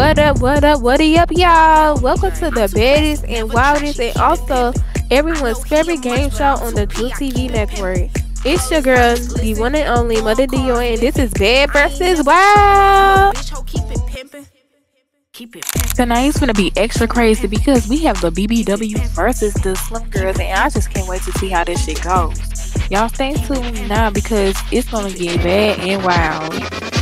What up, what up, what up, y'all? Welcome to the baddest and wildest and also everyone's favorite game show on the Jule TV network. It's your girl, the one and only Mother Dio, and this is Bad versus Wild. Tonight's gonna be extra crazy because we have the BBW versus the Slim Girls, and I just can't wait to see how this shit goes. Y'all stay tuned now because it's gonna get bad and wild.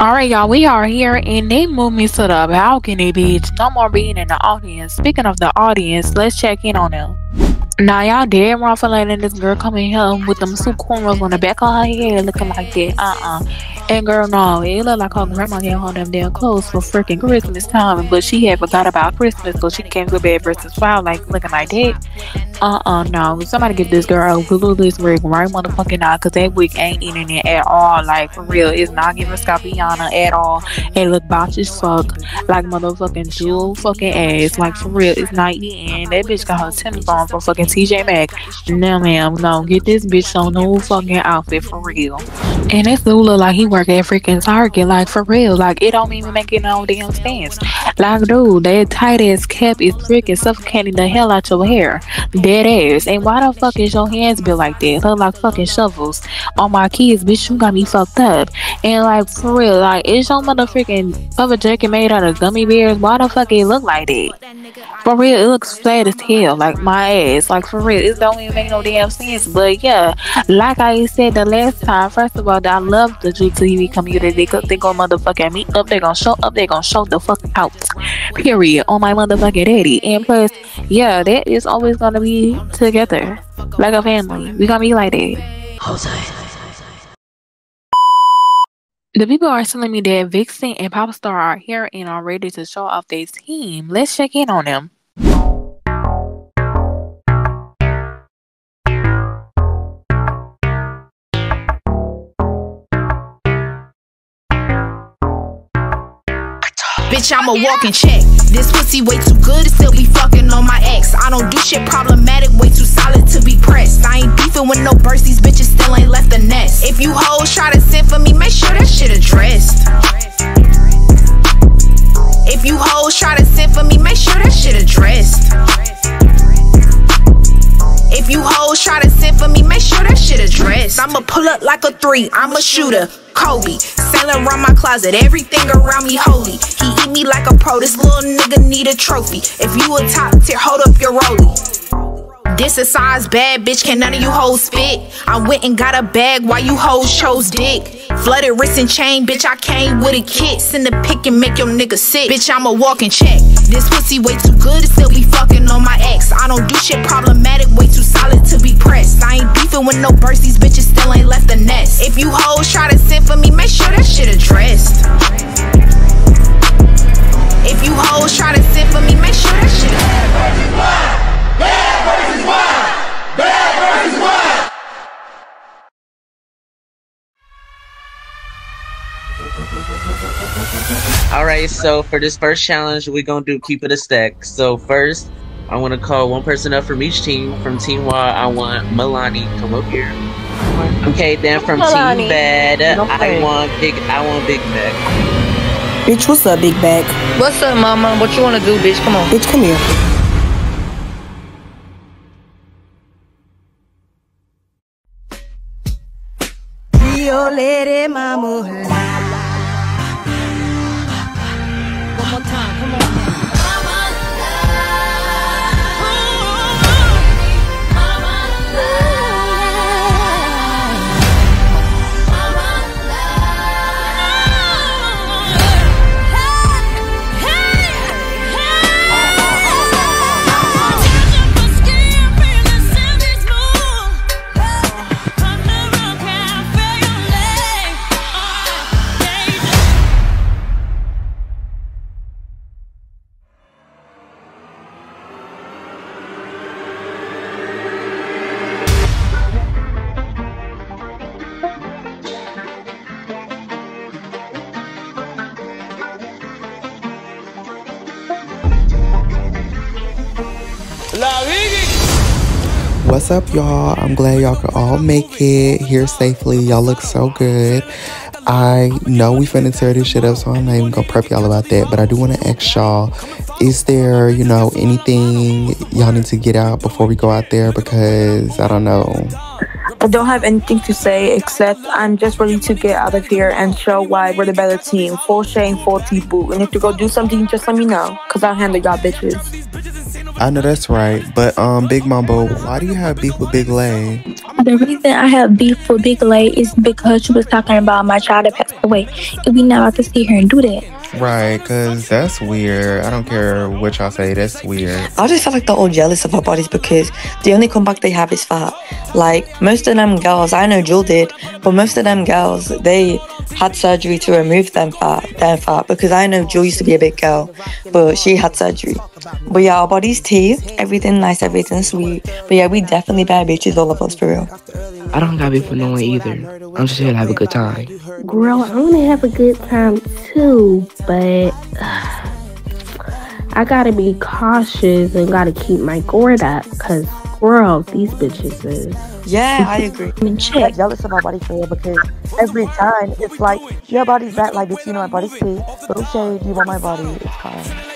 All right, y'all, we are here and they moved me to the balcony, bitch. No more being in the audience. Speaking of the audience, let's check in on them. Now y'all dead wrong for letting this girl come in here with them two cornrows on the back of her head looking like that. Uh-uh. And girl, no, it looked like her grandma had on them damn clothes for freaking Christmas time, but she had forgot about Christmas, so she came to bed versus wild, like looking like that. Uh-uh, no. Somebody give this girl a glue this wig right motherfucking now, cause that wig ain't eating it at all. Like for real, it's not giving Scapiana at all. And look botch as fuck, like motherfucking jewel fucking ass. Like for real, it's not eating. That bitch got her tennis on for fucking TJ Maxx. No, ma'am, no. Get this bitch some new fucking outfit for real. And this dude look like he work at freaking Target, like for real. Like it don't even make it no damn sense. Like dude, that tight ass cap is freaking suffocating the hell out your hair. Dead ass. And why the fuck is your hands built like that? Look like fucking shovels on my kids, bitch. You got me fucked up. And like for real, like is your motherfucking cover jacket made out of gummy bears? Why the fuck it look like that? For real, it looks flat as hell, like my ass. Like for real, it don't even make no damn sense. But yeah, like I said the last time, first of all, I love the Jule TV community because they gonna motherfucking meet up, they gonna show up, they gonna show the fuck out. Period. On my motherfucking daddy. And plus, yeah, that is always gonna be together. Like a family. We gonna be like that. The people are telling me that Vixen and Popstar are here and are ready to show off their team. Let's check in on them. Bitch, I'm a walking check. This pussy way too good to still be fucking on my ex. I don't do shit problematic, way too solid to be pressed. I ain't beefing with no burst, these bitches still ain't left the nest. If you hoes try to send for me, make sure that shit addressed. If you hoes try to send for me, make sure that shit addressed. If you hoes try to send for me, make sure that shit addressed. I'ma pull up like a three, I'm a shooter. Kobe. Sailing around my closet, everything around me holy. He eat me like a pro, this little nigga need a trophy. If you a top tier, hold up your rollie. This a size bad bitch, can none of you hoes fit? I went and got a bag while you hoes chose dick. Flooded wrist and chain, bitch, I came with a kit. Send a pic and make your nigga sick. Bitch, I'm a walking check. This pussy way too good to still be fucking on my ex. I don't do shit problematic, way too solid to be pressed. I ain't beefing with no burst, these bitches still ain't left the nest. If you hoes try to send for me, make sure that shit addressed. If you hoes try to send for me, make sure that shit addressed. Bad versus wild. Bad versus wild. Alright, so for this first challenge, we're gonna do keep it a stack. So first, I want to call one person up from each team. From Team Y, I want Milani come up here. Okay, then from Milani. Team Bad, I want Big. I want Big Bag. Bitch, what's up, Big Bag? What's up, Mama? What you wanna do, bitch? Come on. Bitch, come here. Lady Mama. What's up, y'all? I'm glad y'all could all make it here safely. Y'all look so good. I know we finna tear this shit up, so I'm not even gonna prep y'all about that. But I do want to ask y'all: Is there, you know, anything y'all need to get out before we go out there? Because I don't know. I don't have anything to say except I'm just ready to get out of here and show why we're the better team. Full shame, full T-boot. And if you go do something, just let me know. Cause I'll handle y'all bitches. I know that's right, but um, Big Mambo, why do you have beef with Big Lay? The reason I have beef with Big Lay is because she was talking about my child that passed away. And we not about to sit here and do that. Right, cause that's weird. I don't care what y'all say, that's weird. I just feel like they're all jealous of our bodies because the only comeback they have is fat. Like most of them girls, I know Jewel did, but most of them girls they had surgery to remove them fat, their fat because I know Jewel used to be a big girl, but she had surgery. But yeah, our bodies tea, everything nice, everything sweet. But yeah, we definitely bad bitches, all of us for real. I don't got beef with no one either. I'm just here to have a good time. Girl, I want to have a good time too, but I gotta be cautious and gotta keep my guard up because, girl, these bitches is. Yeah, I agree. I'm I'm jealous of my body for real because every time it's like your body's that like bitch, you know my body's tea. Little shade, you want my body, it's fine.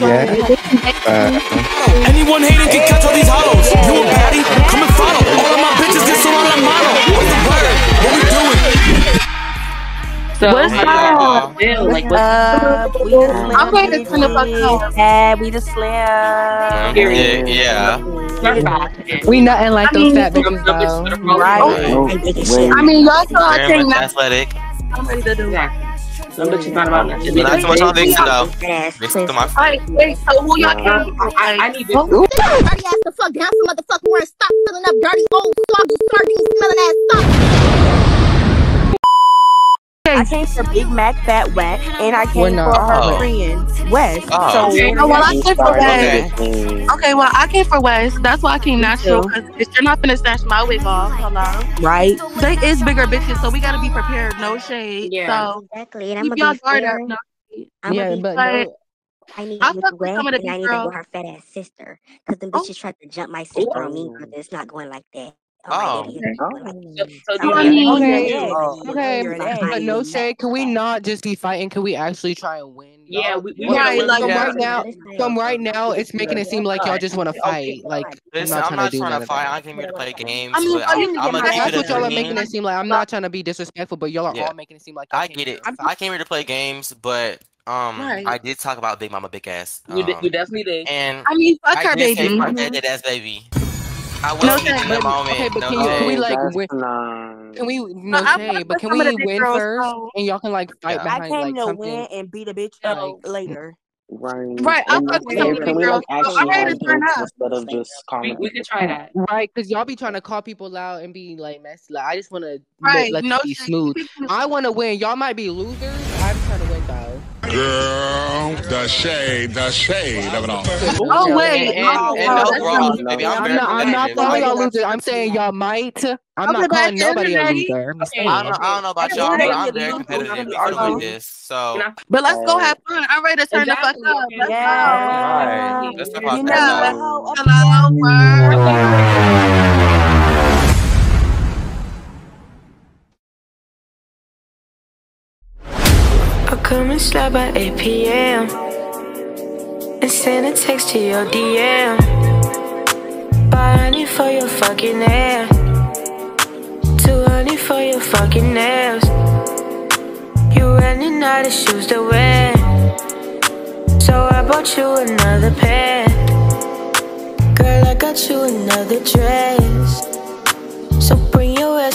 Yeah. Anyone hating can catch all these hollows. You a baddie? Come and follow. All of my bitches get so on la mano. What's the word? What we doing? So, What's up? y'all feel? Like, what's Uh, we the slim I'm going to turn the fuck up. Yeah, we the slim. Period. Yeah. We nothing like I those mean, fat bitches though. Right. Oh, I mean, y'all saw a thing that athletic. I'm ready to do that. Some bitches not about nothing. Not too much on Vixen though. Vixen to my Alright, wait, so who y'all came? I, I need this. Oh. Dirty ass the fuck down, some motherfucker wearing stop filling up dirty old soggy sardine smelling ass stop. I came for Big Mac Fat Wet, and I came for uh, her Oh. friend West. Oh. So Okay, we're oh, well, I came for Okay. West. Okay, well, I came for West. That's why I came natural. Cause you're not gonna snatch my wig off, hello. right. They is bigger bitches, so we gotta be prepared. No shade. So Exactly, and I'm keep gonna y'all be guard up. No. I'm Yeah, gonna be but But no, I need I it with fuck West, some of the and I need it girls. with her fat ass sister. Cause them oh. bitches tried to jump my sister on me, but it's not going like that. Oh, Oh. daddy, it's not going like that. So, So I'm I gonna mean, okay, Oh. okay, but, no shade. Can we not just be fighting? Can we actually try and win? yeah, y'all? we, we Or- gotta from win. like- right now, from right now, it's making it seem like y'all just want to fight. Like I'm Listen, not I'm trying not to trying to fight. I came here to play games, I mean, but you I'm, can I'm get gonna mad keep at it That's a what y'all are green. making it seem like. I'm not trying to be disrespectful, but y'all are Yeah. all making it seem like I get it. I came here to play games, but um, Right. I did talk about Big Mama Big Ass. We, did, we Um, definitely did. and I mean, fuck I her, did say baby. fuck that ass baby. I was No speaking shade. in the moment. okay, but no can you can we like win? not. Can we no I shade? But can we win first? So And y'all can like fight Yeah. I behind came like to something win and beat a bitch like up later. Right. right, I And, fuck with some and of the can big we girls. like So actually I'm ready have to turn games up. instead of just We, comment? we could try that. right because y'all be trying to call people out and be like messy. Like I just want to Right, let no be smooth. I want to win. Y'all might be losers. I'm trying to win though. Girl, the shade, the shade of it all. Oh And, wait, And oh, and oh, no that's bra, not- baby. I'm I'm not. I'm not calling y'all losers. I'm saying y'all might. I'm Okay, not calling the end of nobody a loser. I'm Okay. I don't know. I don't know about y'all, but I'm very competitive. gonna We be finna win arguing. this. So But let's go Uh, have fun. I'm ready to turn the fuck up. Let's go. right, let's talk about You that know now. how up Hello, word. I'll come and slide by 8 p.m. and send a text to your DM. Buy honey for your fucking ass. Two honey for your fucking nails. You running out of shoes to wear. So I bought you another pair. Girl, I got you another dress. So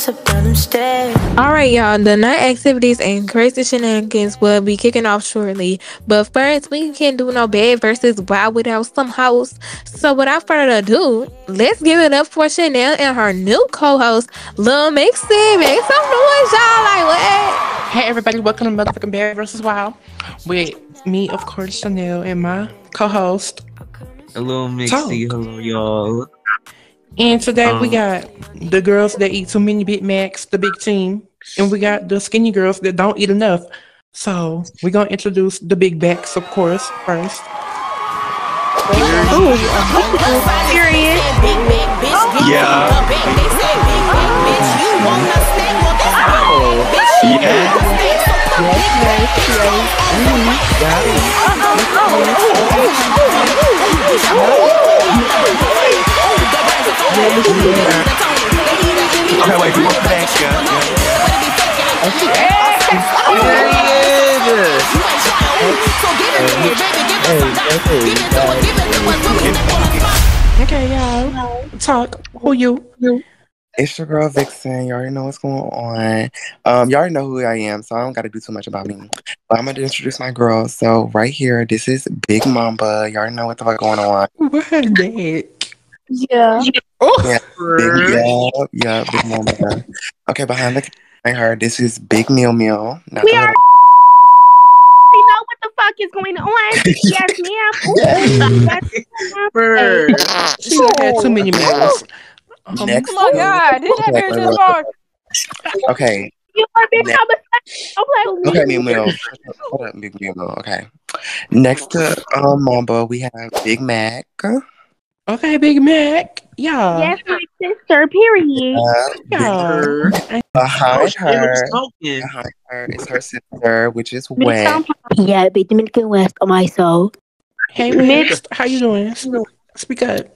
bring up down them stairs. Alright, y'all, the night activities and crazy shenanigans will be kicking off shortly. But first, we can't do no bad versus wild without some house. So, without further ado, let's give it up for Chanel and her new co host, Lil Mixie. Make some noise, y'all. Like, what? Hey everybody, welcome to motherfucking Bad versus Wild with me, of course, Chanel, and my co-host. Hello, Mixie. Hello, y'all. And today um, we got the girls that eat too many Big Macs, the big team, and we got the skinny girls that don't eat enough. So we're gonna introduce the big backs, of course, first. Yeah. Okay, wait, what's the next? Okay, y'all. Talk. Who you? It's your girl Vixen. You already know what's going on. Um, you already know who I am, so I don't got to do too much about me. But I'm gonna introduce my girls. So right here, this is Big Mamba. You already know what the fuck going on. What that? Yeah. Yeah, big, yeah, yeah, Big Mamba. Okay, behind the behind her, this is Big Meal Meal. Not We are. little- We know what the fuck is going on. Yes, ma'am. Ooh, yes, ma'am. She had too many males. Um, Next Oh my god, did that Okay, bitch wait, this? Okay, You are big Next. mama. Don't play with me. okay, Meal Meal. Hold up, Big Meal Meal. Okay. Next to um Mamba, we have Big Mac. Okay, Big Mac. Yeah. Yes, my sister. Period. Uh, Yeah. behind Oh, shit, her, who's talking? behind her is her sister, which is Wet. Yeah, big Dominican West on my soul. Hey, Mixed. How you doing? Speak up.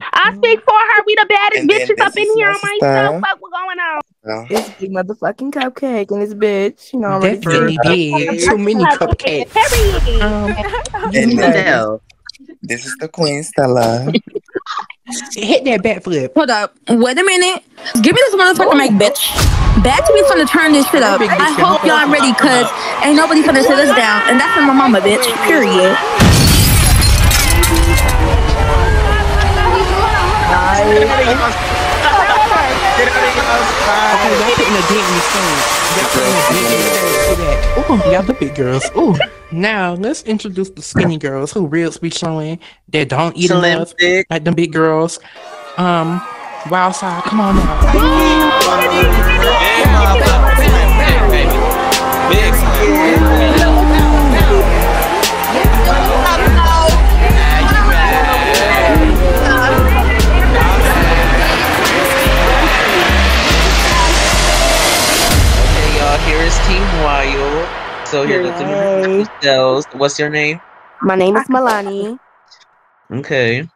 I speak for her. We the baddest And bitches up this in here on my sister. show. Fuck, what going on? Well, It's big motherfucking cupcake and this bitch. You know, already Definitely big. Too many cupcakes. Period. Um, and then Hell. This is the Queen Stella. hit that backflip. Hold up. Wait a minute. Give me this motherfucking mic, bitch. Bad to me finna turn this shit up. I hope y'all ready, cause ain't nobody finna sit us down. And that's from my mama, bitch. Period. Okay, y'all putting a dent in the stage. Y'all putting a dent in the stage. Do that. Ooh, y'all the big girls. Ooh. Now let's introduce the skinny girls who ribs be showing that don't eat Slim enough, thick. like them big girls. Um, Wild Side, come on now. Big motherfucker. Big, So here, let's introduce. What's your name? My name is Milani. Okay.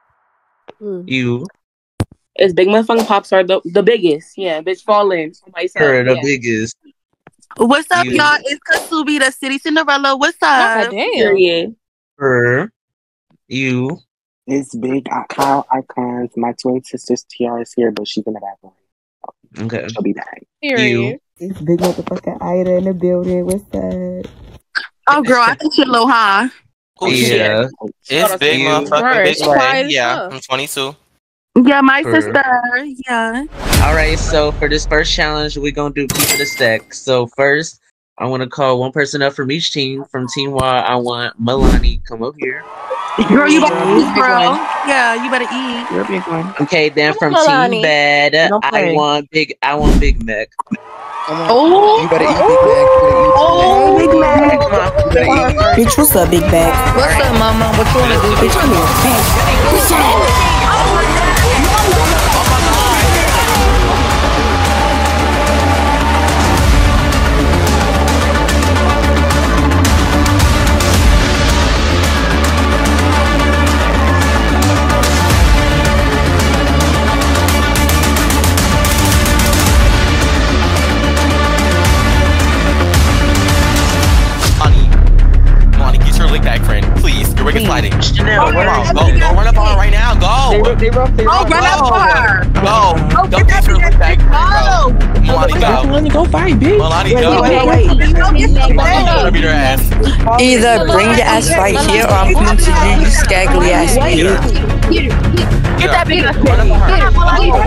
Hmm. You. It's big motherfucking pop star, the, the biggest. Yeah, bitch, fall in. for myself. Her, the yeah. biggest. What's up, You. y'all? It's Kasubi, the city Cinderella. What's God up? damn. Period. Her. You. It's big I- Kyle icons. My twin sister's Tiara is here, but she's in the bathroom. Okay. She'll be back. Period. It's big motherfucking Ida in the building. What's that? Oh, girl, I think you're low high. Oh, shit. Yeah. It's big You. motherfucker. Big she quiet Ray. as Yeah. I'm 22. Yeah, my Her. sister. Yeah. All right, so for this first challenge, we're gonna do keep it a stack. So first, I want to call one person up from each team. From Team Y, I want Milani. Come up here. Girl, you better eat, girl. Yeah, you better eat. You're a big one. Okay, then from Milani. Team Bad, Don't I want big. I want Big Mac. Come on. Oh, You better eat Big Mac. oh, Big Mac. Come on, you better eat. Oh, Bitch, what's up, big bag? What's up, mama? What you wanna do? Bitch, I'm here. Money. They rough, they Oh, run up on her. Go. Go get your lick back, friend. Go. Milani, go. Milani, go fight, bitch. Milani, go. Wait, wait, wait. Go beat her ass. Either bring your ass right here or I'm coming to you, you scagly ass Get her. bitch. Get that big ass Run up on her.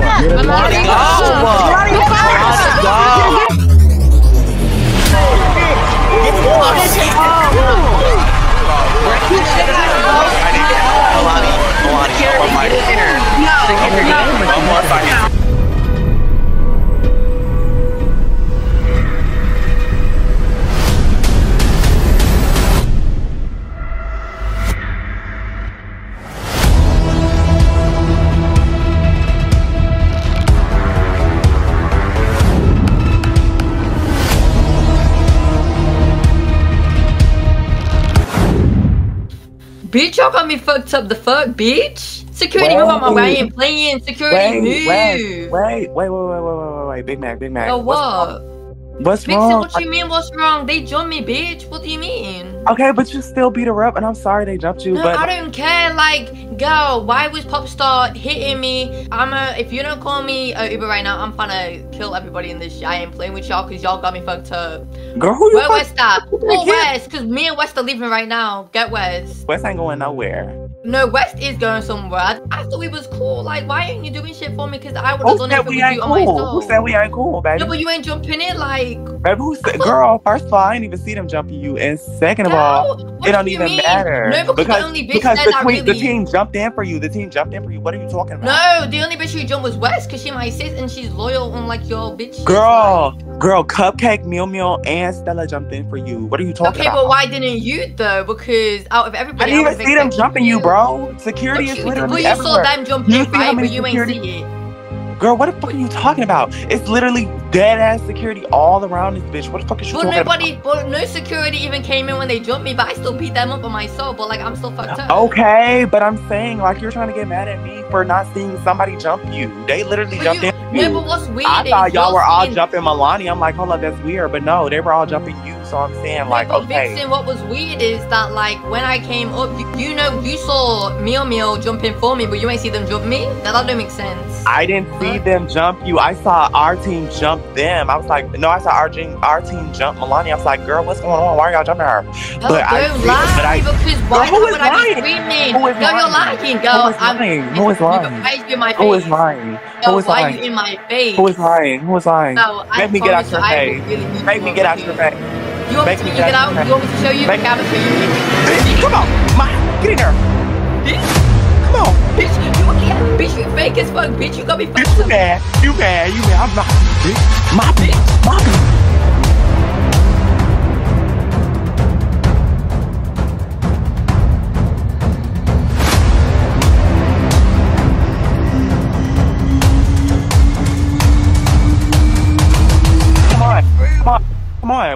we fucked up the fuck, bitch. Security, wait, move out my way and playing. Security, wait, move. Wait, wait, wait, wait, wait, wait, wait, wait, Big Mac, Big Mac. Oh, what? What's Big wrong? Said, what you mean? What's wrong? They jumped me, bitch. What do you mean? Okay, but you still beat her up, and I'm sorry they jumped you. No, but I don't care. Like girl, why was Popstar hitting me? I'm a. If you don't call me a Uber right now, I'm gonna kill everybody in this shit. I ain't playing with y'all because y'all got me fucked up. girl, who you Where West at? Oh. West, because me and West are leaving right now. Get West. West ain't going nowhere. No, West is going somewhere. I, thought we was cool. Like, why ain't you doing shit for me? Because I would have done we with ain't you on cool? myself. Who said we ain't cool, baby? No, but you ain't jumping in. Like, Baby, who said, girl, first of all, I didn't even see them jumping you. And second of all, it don't do even mean? matter. No, because the because only bitch because said the, that queen, the team jumped in for you. The team jumped in for you. What are you talking about? no, the only bitch who jumped was West because she my sis and she's loyal on like your bitch. Girl, girl, Cupcake, Meal Meal, and Stella jumped in for you. What are you talking Okay, about? Okay, but why didn't you though? Because out of everybody, I didn't even see them jumping you, bro. Security But is literally you everywhere. saw them jump You in, see how right? But you security- ain't see it. Girl, what the fuck are you talking about? It's literally dead ass security all around this bitch. What the fuck is you But talking nobody, but no security even came in when they jumped me. But I still beat them up on myself. But like, I'm still fucked up. Okay, but I'm saying like you're trying to get mad at me for not seeing somebody jump you. They literally But jumped you- in. you. but what's weird I thought y'all were all seeing- jumping Milani. I'm like, hold up, that's weird. But no, they were all jumping you. So I'm saying like, okay. Vixen, what was weird is that like when I came up, you, you know, you saw Meal Meal jumping for me, but you ain't see them jump me. That don't make sense. I didn't see them jump you. I saw our team jump them. I was like, no, I saw our team, our team jump Milani. I was like, girl, what's going on? Why are y'all jumping her? Girl, But I don't see- lie but I- because why Girl, who is would I be lying? screaming? Who is girl, you're lying? lying, girl. Who is I'm, lying? Who is lying? Why you in my face? Who is lying? Girl, Who is why lying? you in my face? Who is lying? Who is lying? No, I Make me get out your you, I face. really Make me get out your face. You want Make me to get out? You want me to show you? Make- Okay, I'm show you. Bitch, come on, my, get in there. Bitch. Come on. Bitch, you yeah, bitch, you fake as fuck, bitch. You got me fucked You mad? You mad? You mad? I'm not, bitch. My bitch. My bitch.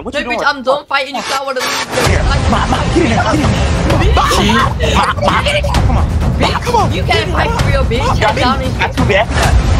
right, what no, you bitch, doing? I'm done fighting you. I want to. Here, come on, get in here, get in here. Come on, come on. Bitch, come on. You can't fight for real, bitch. I'm down in here. That's too bad.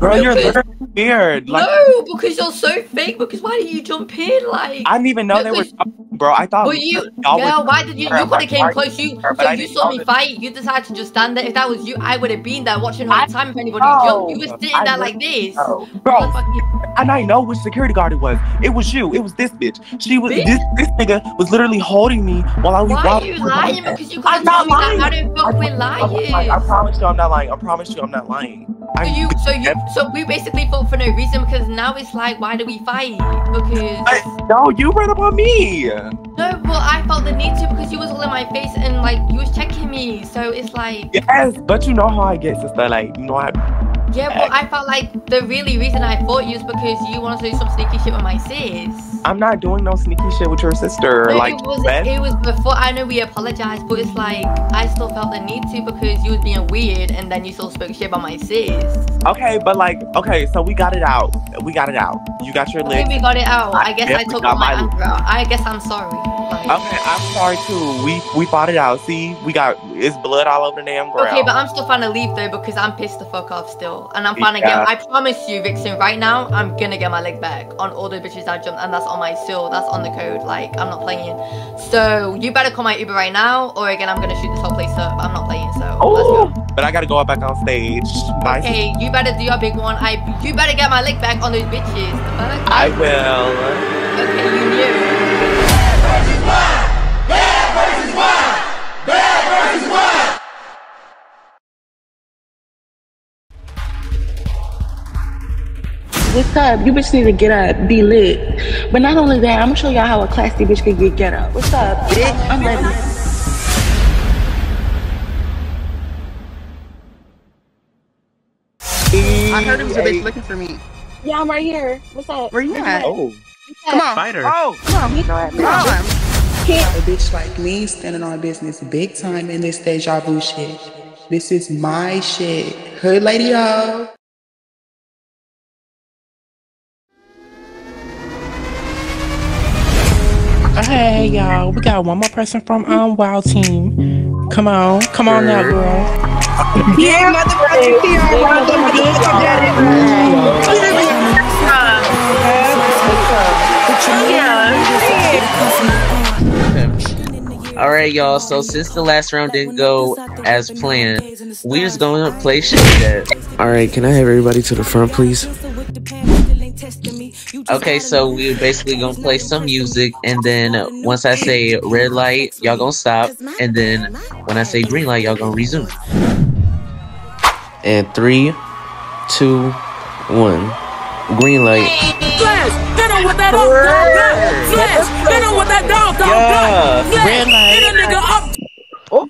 Girl, you're Because- weird. Like, no, because you're so fake. Because why did you jump in? Like, I didn't even know they were, bro. I thought. But you, y'all girl, why did you? You could have came close. You, but so you saw me fight. You decided to just stand there. If that was you, I would have been there watching all the time. If anybody know. jumped, you were sitting I there like this. Bro, and I know which security guard it was. It was you. It was this bitch. She was this this nigga was literally holding me while I was. Why are you lying? going. Because you couldn't tell me that. I lying. don't fuck with I, I promise you, I'm not lying. I promise you, I'm not lying. So you, so you, so we basically fought for no reason because now it's like, why do we fight? Because No, you ran up on me. no, well, I felt the need to because you was all in my face and like you was checking me. So it's like, Yes, but you know how I get, sister. Like, you know how. yeah, but I felt like the really reason I fought you is because you wanted to do some sneaky shit with my sis. I'm not doing no sneaky shit with your sister. No, like, it was it was before. I know we apologized, but it's like I still felt the need to because you was being weird, and then you still spoke shit about my sis. Okay, but like, okay, so we got it out. We got it out. You got your Okay, we got it out. I guess I took my anger out. I guess I'm sorry. Okay, I'm sorry too. We we fought it out. See, we got it's blood all over the damn ground. Okay, but I'm still trying to leave though because I'm pissed the fuck off still, and I'm trying to get. I promise you, Vixen, right now I'm gonna get my leg back on all the bitches I jumped, and that's on my seal. That's on the code. Like I'm not playing. So you better call my Uber right now, or again I'm gonna shoot this whole place up. I'm not playing. So. Oh, but I gotta go back on stage. Bye. Okay, you better do your big one. I you better get my leg back on those bitches. I will. Okay, you knew. What's up? You bitch need to get up, be lit. But not only that, I'm gonna show y'all how a classy bitch can get get up. What's up, bitch? I'm ready. I heard it was a bitch looking for me. Yeah, I'm right here. What's up? Where you at? Oh. Come on. Fighter. Oh, come on. Come on. A bitch like me standing on business big time in this deja vu shit. This is my shit. Hood lady ho. Hey y'all, we got one more person from um Wild Team. Come on, come on now, girl. yeah, motherfucker. All right, y'all. So since the last round didn't go as planned, we just gonna play shit. All right, can I have everybody to the front, please? Okay, so we're basically gonna play some music, and then once I say red light, y'all gonna stop, and then when I say green light, y'all gonna resume. And three, two, one, green light. Flash, get on with that dog. Flash, get on with that dog, dog. Yeah. Red light. Get a nigga up. Oh.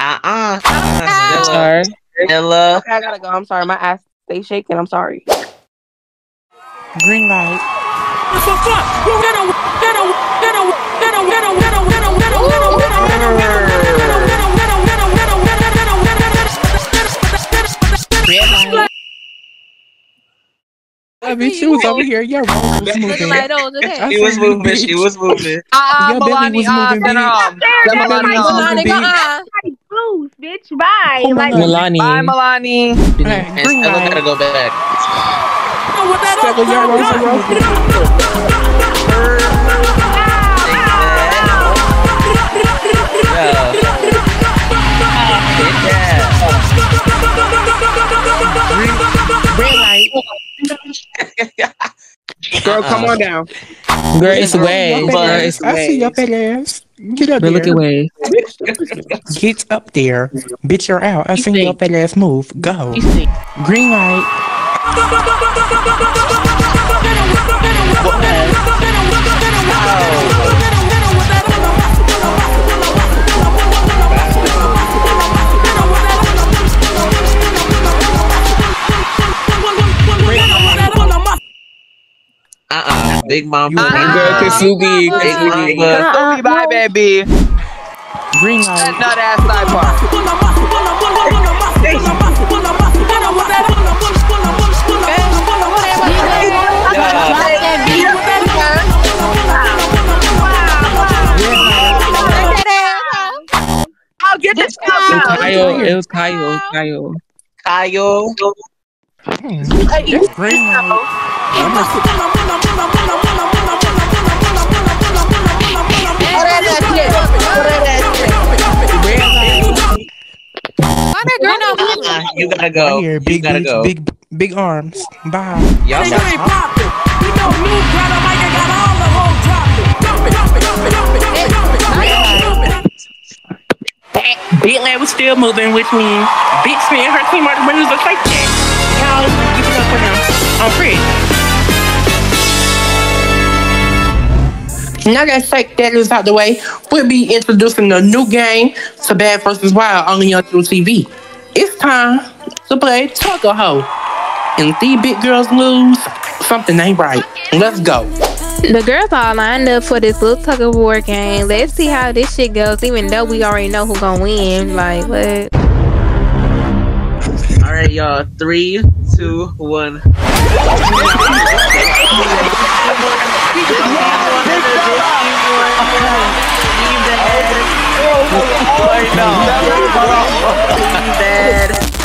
Uh-uh. Ah. Sorry. Ella. Okay, I gotta go. I'm sorry. My ass stay shaking. I'm sorry. Green light. What the fuck? We're gonna, gonna, gonna, gonna, gonna, gonna, gonna, gonna, gonna, gonna, gonna, gonna, I mean, she was over here. Your was moving. Like those, it was moving, bitch. It was moving. Uh, Your belly was moving, bitch. Your belly was moving, bitch blues, bitch. Bye. Oh, like, Milani. Bye, Milani. Right, I gotta go back. Stella, your rolls are moving. Yeah. Hit light. Girl, come on down. Girl, it's way. Your Girl, fat it's ass. I see your fat ass. Get up Girl, there. away. Get up there. Bitch, you're out. I seen your fat ass move. Go. Green light. Uh-uh. Big Mom. Girl, Kasugi. Big Kasugi. Mama. Kasugi, bye, baby. Green That nut ass sidebar. I'll get this It was Kyle. It was Kyle. Kyle. Kyle. That's green light. Why that girl not moving? You gotta go. Right here, You big gotta boots, go. big big arms. Bye. Y'all Nigga got ain't poppin'. You know, new it. Big lad was still moving, which means Big spin her team are the windows just like that. Y'all give it up for them. On Fred. Now that take that is out the way, we'll be introducing a new game to Bad vs. Wild on Jule TV. It's time to play Tug a Hoe. And these big girls lose, something ain't right. Let's go. The girls all lined up for this little tug of war game. Let's see how this shit goes, even though we already know who gonna win. Like, what? All right, y'all. Three, two, one. Dead.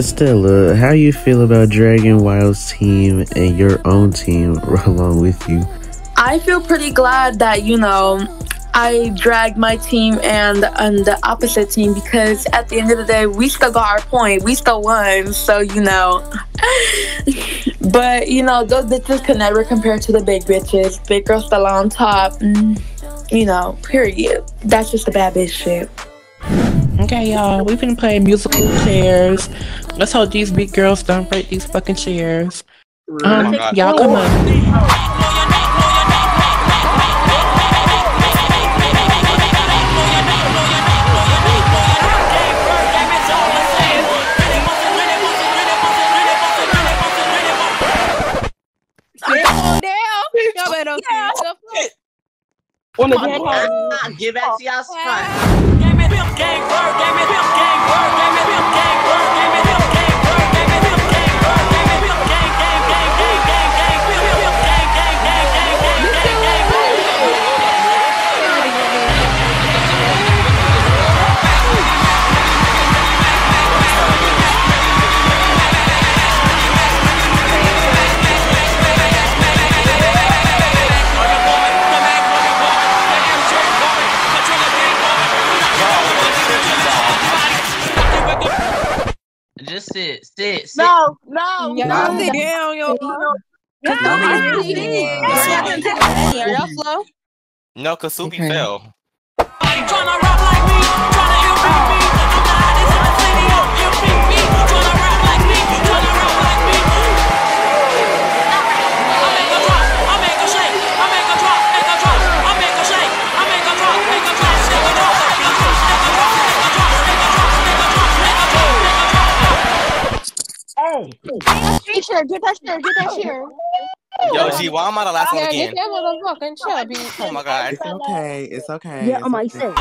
Stella, how you feel about Dragon Wild's team and your own team along with you? I feel pretty glad that you know I dragged my team and and the opposite team because at the end of the day we still got our point. We still won. So you know. but you know those bitches can never compare to the big bitches. Big girls still on top. Mm, you know. Period. That's just a bad bitch shit. Okay, y'all. We've been playing musical chairs. Let's hope these big girls don't break these fucking chairs. Um, y'all come on. Calm down. Y'all Pimp gang, bird, gang. Pimp gang, bird. Pimp gang, bird. Just sit, sit, sit. No, no, no. Sit down, yo. No. Y'all? No, Kasubi fell. Trying to like me, trying to help me. Get that chair, get that chair. Yo, G, why am I the last one again? get that motherfucking chair, bitch. Oh my god. It's okay. It's okay. Yeah, it's on my okay. set.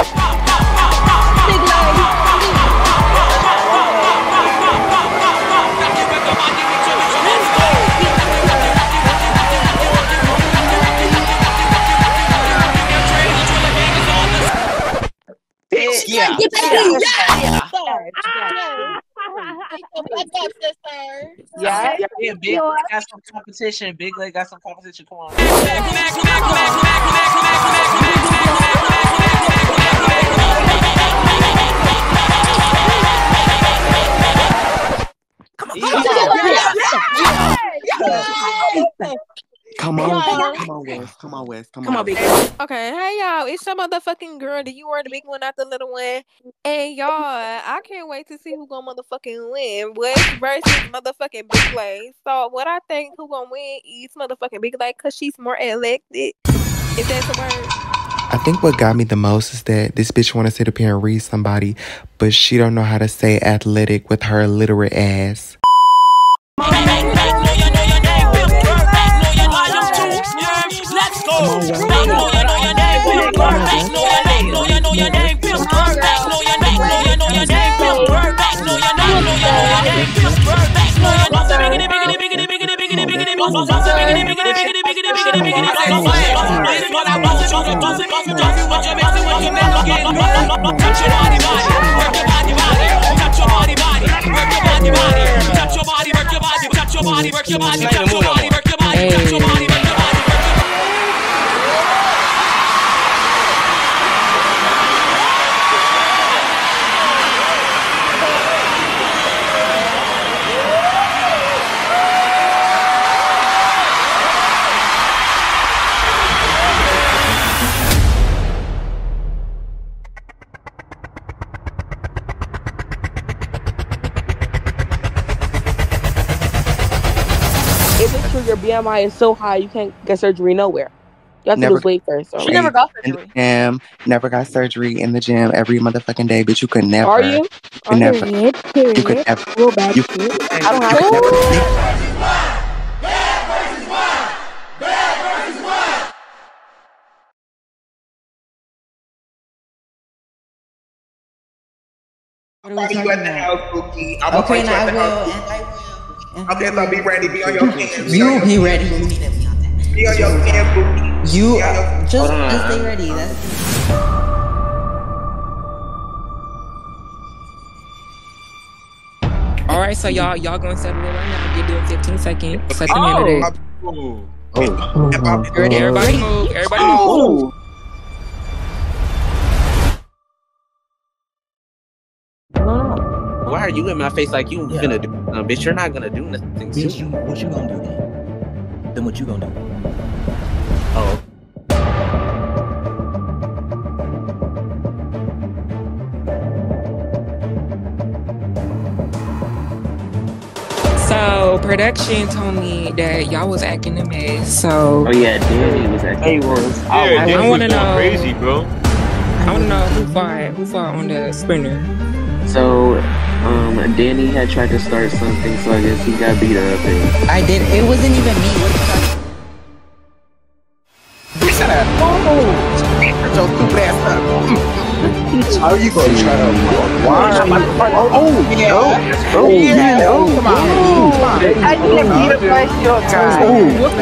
Yeah. Get that Yeah. Yeah, yeah, Yeah big Leg got some competition. Big Leg got some competition. Come on. Come on, Wes. Come on, Come, Come on, on, big Wes. Okay, hey y'all, it's your motherfucking girl. Do you were the big one, not the little one? And y'all, I can't wait to see who gonna motherfucking win. West versus motherfucking Big Lake. So what I think who gonna win is motherfucking Big Lake because she's more elected. If that's a word. I think what got me the most is that this bitch want to sit up here and read somebody, but she don't know how to say athletic with her illiterate ass. Let's go. Know your name, know your name, Bill Burr. Know your name, know your know your name, Bill Burr. Know your name, know your know your name, Bill Burr. Know your name, know your know your name, Bill Burr. Know your a biggity, biggity, biggity, biggity, biggity, biggity, bust a bust a biggity, biggity, biggity, biggity, biggity, biggity, you you. Touch your body, work your body, touch your body, work your body, touch your body, work your body, touch your body, BMI is so high you can't get surgery nowhere? You have to Never lose weight first. Right. alright? in the gym. Never got surgery in the gym every motherfucking day, but you could never. Are you? could never. Period, You could period. never. Go back You, to. I don't have you could to. never. What are we talking about? Okay, now I will. Okay, so be ready. Be on your hands. You be ready. Be on your hands, Bookie. You Be on your- just, Hold on. just stay ready. That's All right, so y'all y'all gonna settle it right now. Give them 15 seconds. Set the Oh. minute. at- Oh. oh ready? Oh, Everybody move. Everybody oh. move. You in my face like you finna do something, bitch? You're not gonna do nothing. Bitch, you, what you gonna do then? Then what you gonna do? Oh. So production told me that y'all was acting a mess. So Oh yeah, Danny was actually. He was. I, I want to know. crazy, bro. I want to know who fought. Who fought on the sprinter? So, um, Danny had tried to start something, so I guess he got beat up. And I did. It wasn't even me. How you gonna try to? Why? Oh, yeah. Oh, oh yeah. Oh, come on. Come on. Oh. I didn't beat up my short guy. What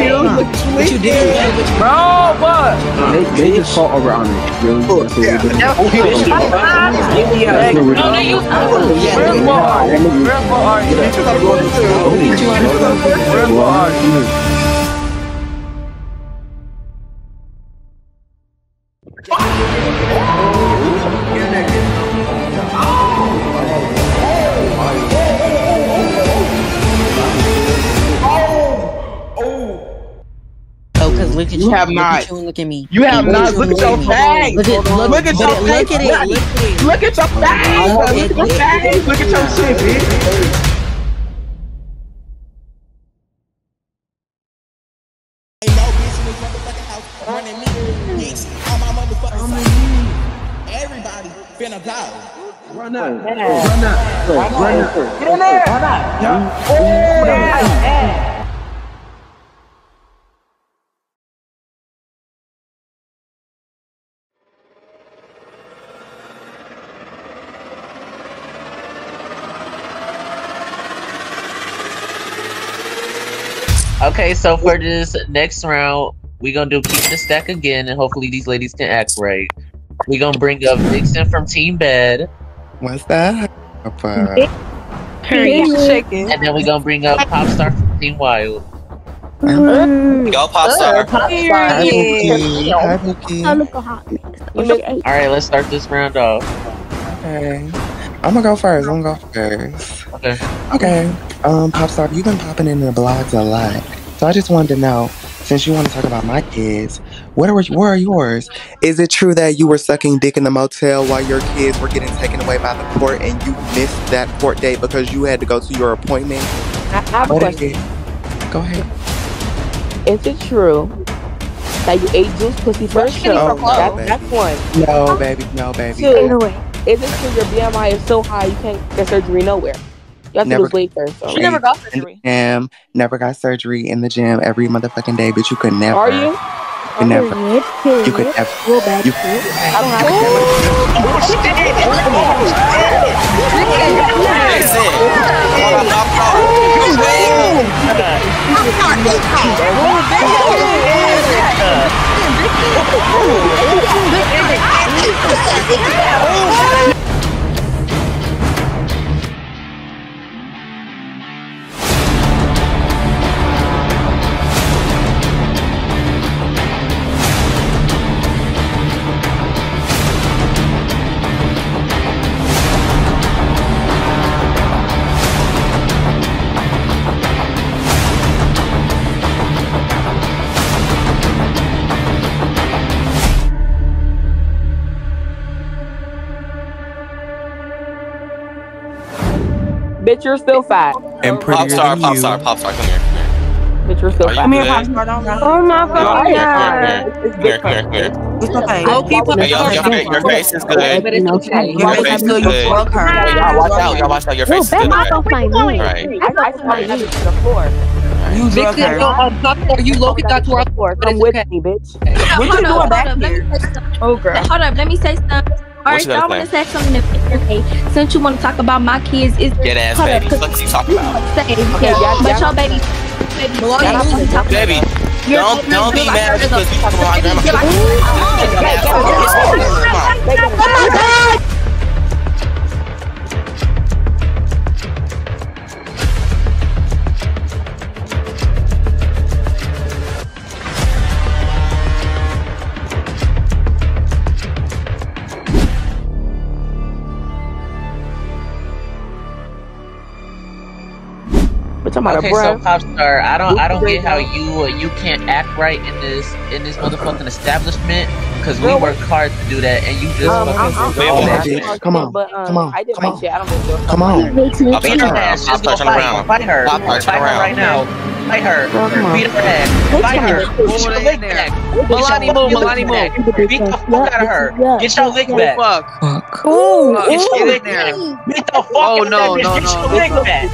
you did? Bro, what? They, they just oh, fought on me. Really? That's what we did. Oh, yeah. No, No, they use Where's Bar? Where's Bar? Where's Bar? Oh, you. You have look not. At you and look at me. You have not. Look at your face. Look at look, Look at but your it- look face. at it. Look at it. Look at your face. Look at your face. Look at your shit, bitch. Everybody finna blow. Run up. Run up. Run up. Get in there. Run up. Okay, so for this next round, we're gonna do keep the stack again, and hopefully these ladies can act right. We're gonna bring up Vixen from Team Bad, What's that? Papa? and then we're gonna bring up Popstar from Team Wild. Mm-hmm. Go pop star. Hi, Bookie. Hi, Bookie. All right, let's start this round off. Okay. I'm gonna go first. I'm gonna go first. Okay. Okay. Um, Popstar, you've been popping in the blogs a lot. So I just wanted to know, since you want to talk about my kids, what are where are yours? Is it true that you were sucking dick in the motel while your kids were getting taken away by the court and you missed that court date because you had to go to your appointment? I, I have a question. Go ahead. Is it true that you ate juice pussy for a show? Oh, no, That, baby. that's one. No, baby. No, baby. Two. Is it true your BMI is so high you can't get surgery nowhere? You have to Never- lose weight first. so- In the gym, never got surgery in the gym every motherfucking day, but you could never. Are you? You never. You could never. You, I don't have Bitch, you're still fat. and Pop prettier star, than pop you. star, pop star, come here. Bitch, you're still Are you fat. Come here, good? Pop Oh my Come here, god. come here, come here, come here, come here. It's okay. Hey, yo, your, your face is good. But it's okay. Your face is good. Hey, y'all watch out, y'all watch out. Your face is good. Alright. Alright. I, I smell you to the floor. You drug Vixen, her. no, on top of you low got to our floor. Come with me, bitch. What you doing back here? let me say something. Oh, girl. Hold up, let me say something. All right, you so I gotta want to say? say something to Victor. Since you want to talk about my kids, is Get ass hold up, baby. 'cause What you talking about? say, Okay, yeah, y'all- but y'all- your baby, baby, Malone, yeah, y'all I'm listen. talking- Baby, You're- don't don't be mad because you talking about grandma. Bitch, I'm out of Okay, so breath. Popstar, I don't, I don't get how you, uh, you can't act right in this, in this motherfucking establishment, because we Girl, work hard to do that, and you just Um, fucking I'm- I'm- do all that Come on. But, um, Come on. I did Come my on. shit. I don't give. Come on. Pop Beat her ass. Just go turn fight. around. Fight her. Fight turn her around. right now. Fight her. Beat her ass. Fight her. Get your lick back. Milani move, Milani move. Beat the fuck out of her. Get your lick back. Fuck. Fuck. Ooh, Get your ooh. lick back. Beat the fuck Oh, out of no, that bitch. no, Get no. your lick back.